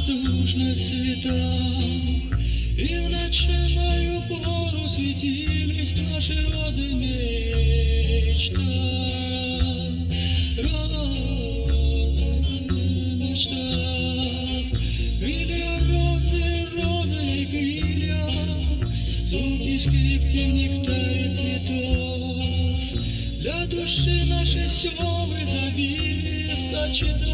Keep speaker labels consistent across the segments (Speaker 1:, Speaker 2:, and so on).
Speaker 1: воздушных цветов. И в ночную пору светились наши розы мечта. Розы мечта. Крылья розы, розы и крылья, Звуки скрипки в нектаре цветов. Для души нашей все в изобилии в сочетании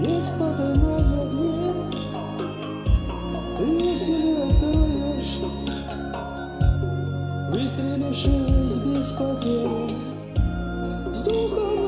Speaker 2: Ведь подай много И себя откроешь Ведь без потерь С духом